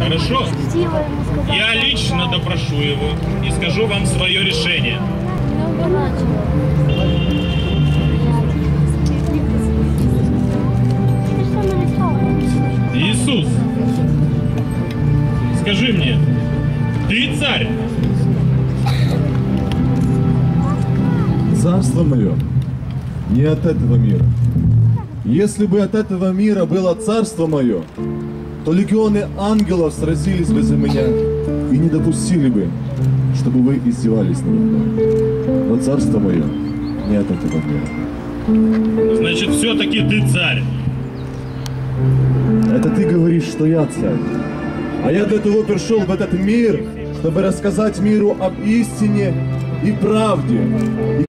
Хорошо? Я лично допрошу его и скажу вам свое решение. Иисус, скажи мне, ты царь? Царство мое не от этого мира. Если бы от этого мира было царство мое, то легионы ангелов сразились бы за меня и не допустили бы, чтобы вы издевались надо мной. Но царство мое не от этого мира. Значит, все-таки ты царь. Это ты говоришь, что я царь. А я для того пришел в этот мир, чтобы рассказать миру об истине и правде.